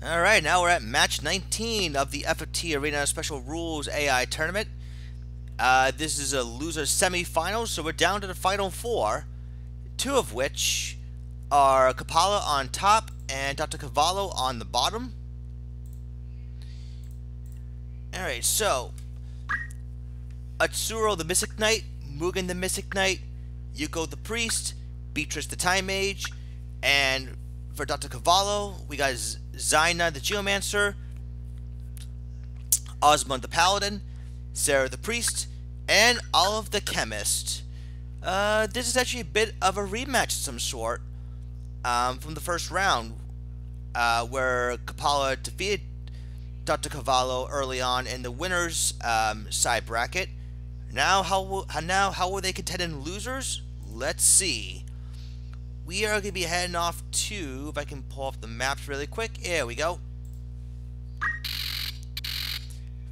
Alright, now we're at match 19 of the FFT Arena Special Rules AI Tournament. Uh, this is a loser semifinal, so we're down to the final four, two of which are Coppola on top and Dr. Carvalho on the bottom. Alright, so Atsuro the Mystic Knight, Mugen the Mystic Knight, Yuko the Priest, Beatrice the Time Mage, and for Dr. Carvalho, we got Zyna the Geomancer, Osmond the Paladin, Sarah the Priest, and Olive the Chemist. Uh, this is actually a bit of a rematch of some sort um, from the first round, uh, where Coppola defeated Dr. Carvalho early on in the winners um, side bracket. Now, how will, now how will they contend in losers? Let's see we are going to be heading off to, if I can pull up the maps really quick, here we go.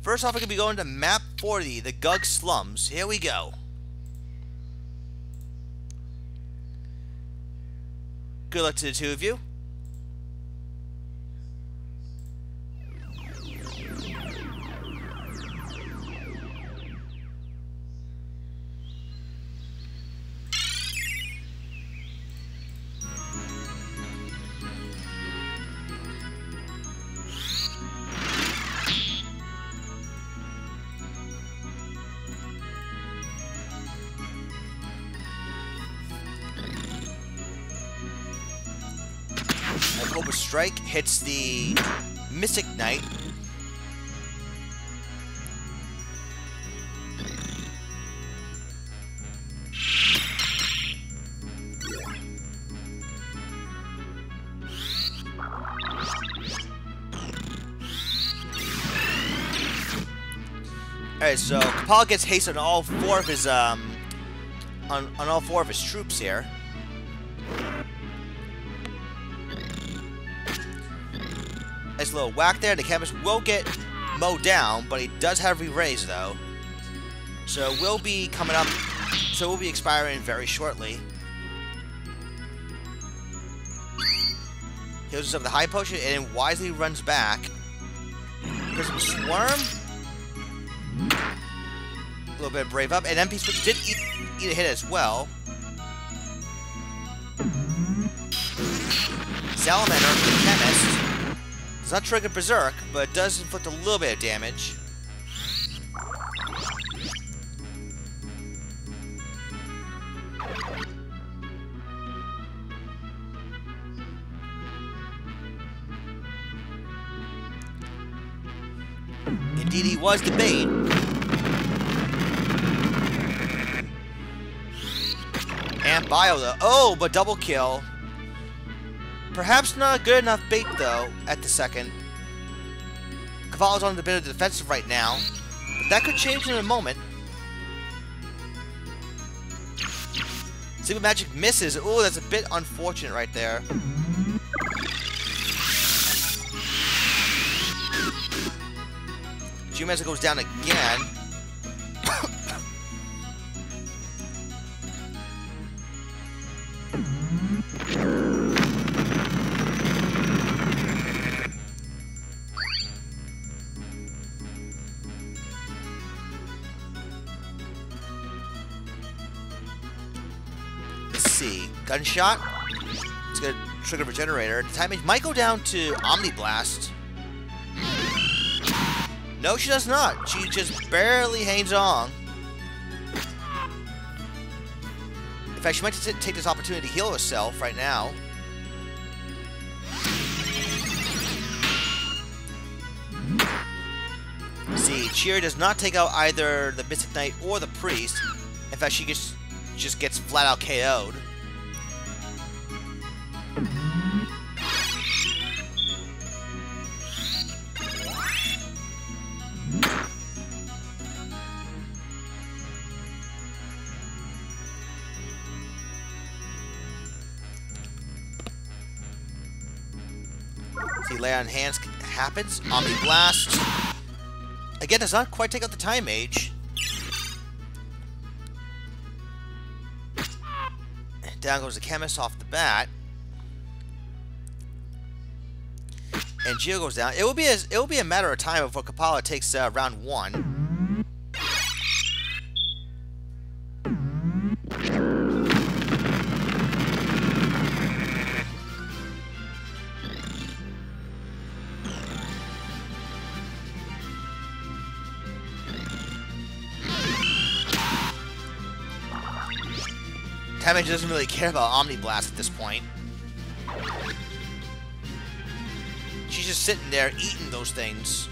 First off, we're going to be going to map 40, the Gug Slums. Here we go. Good luck to the two of you. Strike hits the Mystic Knight. Alright, so Kapal gets haste on all four of his um on, on all four of his troops here. Nice little whack there. The chemist will get mowed down, but he does have re-raise though. So we'll be coming up. So we'll be expiring very shortly. Heals himself the high potion and then wisely runs back. Because of Swarm. A little bit of Brave Up. And MP Switch did eat, eat a hit as well. Salamander. Does not trigger Berserk, but it does inflict a little bit of damage. Indeed, he was the bait. And Bio, though. Oh, but double kill. Perhaps not a good enough bait, though, at the second. Carvalho's on the bit of the defensive right now. But that could change in a moment. Super Magic misses. Oh, that's a bit unfortunate right there. Geomancer goes down again. See. Gunshot. It's going to trigger Regenerator. The timing might go down to Omni Blast. No, she does not. She just barely hangs on. In fact, she might take this opportunity to heal herself right now. See, Cheer does not take out either the Mystic Knight or the Priest. In fact, she gets just gets flat out KO'd. See, lay on hands happens. Omni Blast. Again, does not quite take out the Time Mage. Down goes the Chemist off the bat. and Geo goes down. It will be a, it will be a matter of time before Coppola takes uh, round one. Tamaji doesn't really care about Omni Blast at this point. She's just sitting there eating those things.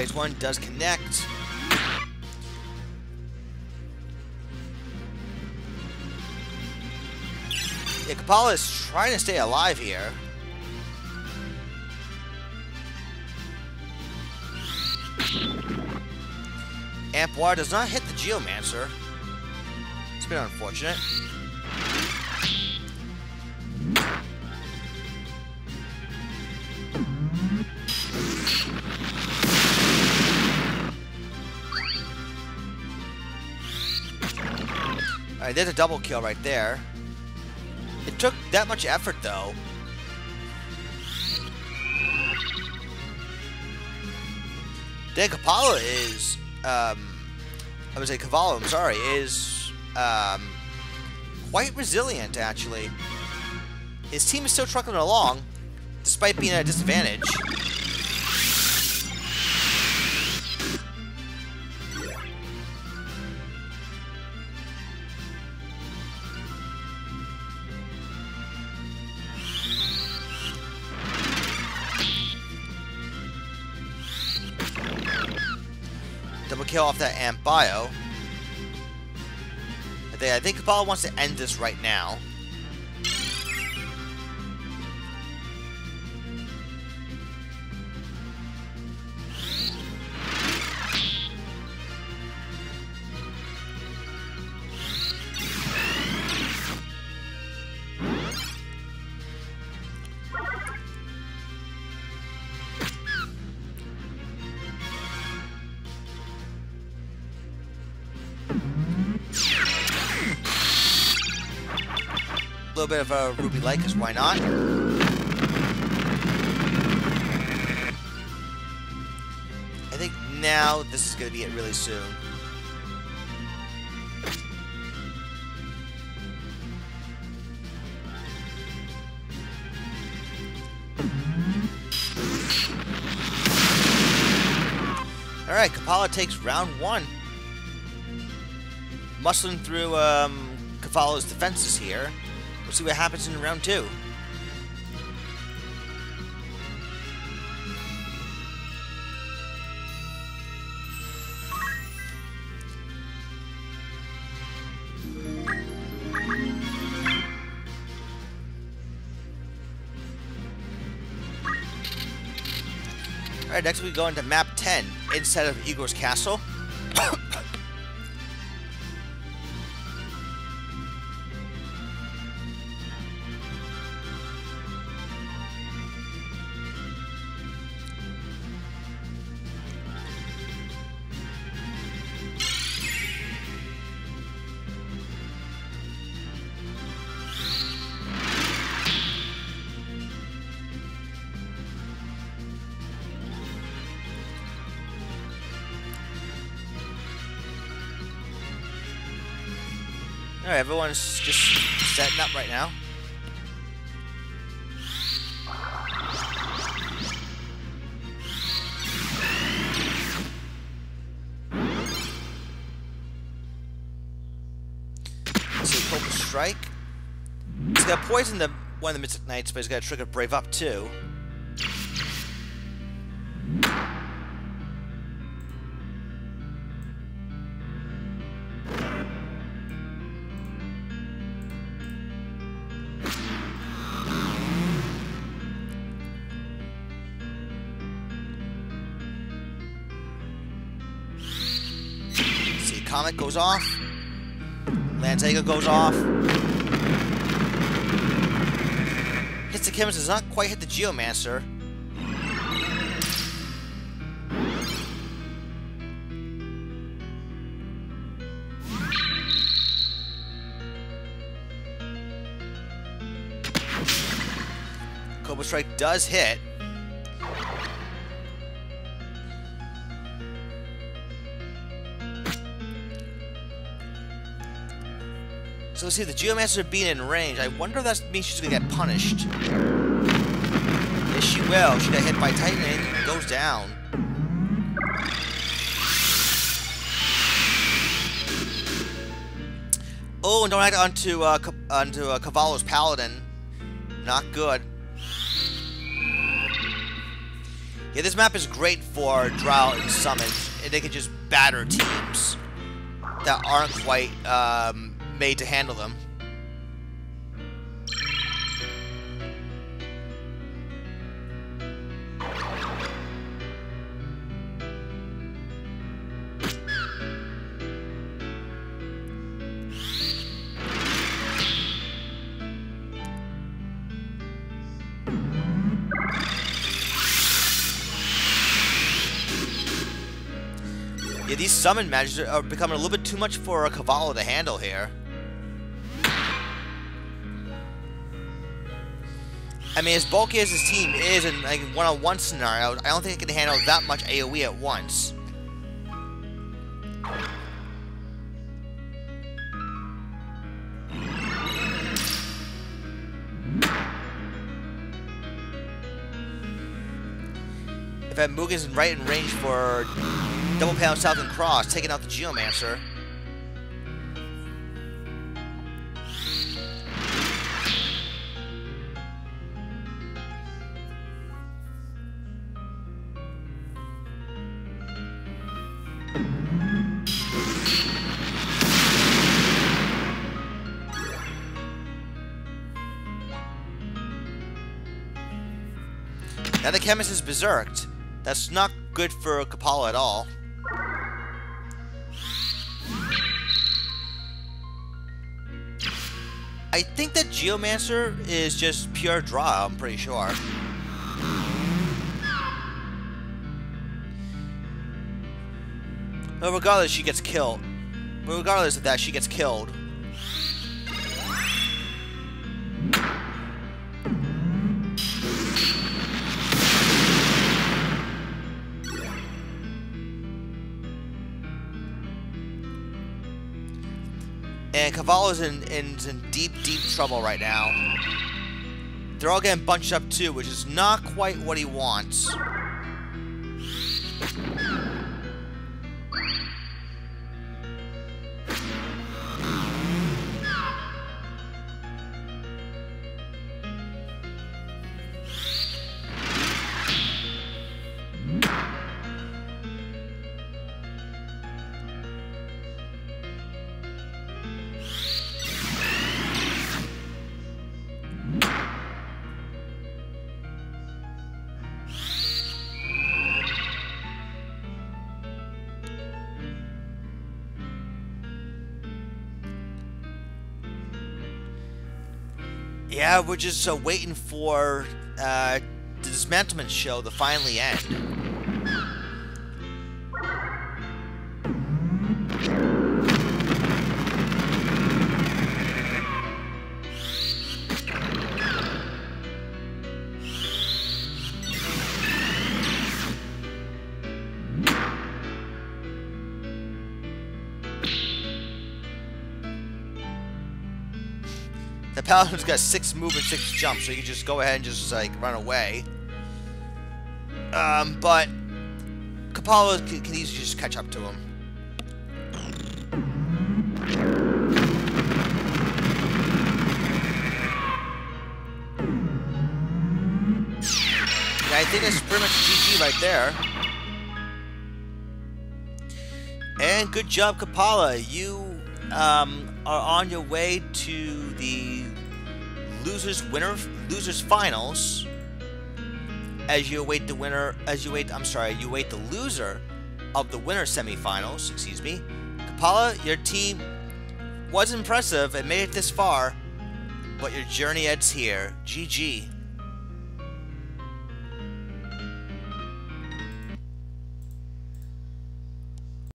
Raise one does connect. Yeah, Coppola is trying to stay alive here. Ampwar does not hit the Geomancer. It's been unfortunate. Alright, there's a double kill right there. It took that much effort, though. Dan Coppola is, um, I would say Carvalho, I'm sorry, is, um, quite resilient, actually. His team is still trucking along, despite being at a disadvantage. Double kill off that Amp Bio. I think, I wants to end this right now. Little bit of a Ruby Light, because why not? I think now this is going to be it really soon. Alright, Coppola takes round one. Muscling through um, defenses here. We'll see what happens in round two. Alright, next we go into map 10 instead of Igros Castle. Alright, everyone's just setting up right now. See, Purple Strike. He's got poison the one of the Mystic Knights, but he's got to trigger Brave Up too. Comet goes off. Lantega goes off. Hits the chemist, does not quite hit the Geomancer. Cobra Strike does hit. So let's see, the Geomancer being in range, I wonder if that means she's gonna get punished. Yes, she will. She got hit by Titan and goes down. Oh, and don't act onto, uh, onto uh, Carvalho's Paladin. Not good. Yeah, this map is great for Drow and Summons. And they can just batter teams that aren't quite um, made to handle them. Yeah, these summon magics are becoming a little bit too much for a Carvalho to handle here. I mean, as bulky as his team is in like one-on-one scenario, I don't think it can handle that much AoE at once. If that Mugen's right in range for double pound south and cross, taking out the Geomancer. Now the chemist is berserked. That's not good for Coppola at all. I think that Geomancer is just pure draw, I'm pretty sure. But regardless, she gets killed. But regardless of that, she gets killed. And Carvalho's in, in, in deep, deep trouble right now. They're all getting bunched up too, which is not quite what he wants. Yeah, we're just uh, waiting for uh, the dismantlement show to finally end. The Paladin's got six move and six jump, so you can just go ahead and just, like, run away. Um, but... Coppola can, can easily just catch up to him. Yeah, I think that's pretty much GG right there. And good job, Coppola. You um, are on your way to the losers winner losers finals. As you await the winner, as you wait, I'm sorry, you wait the loser of the winner semifinals. Excuse me, Coppola. Your team was impressive and made it this far, but your journey ends here. GG.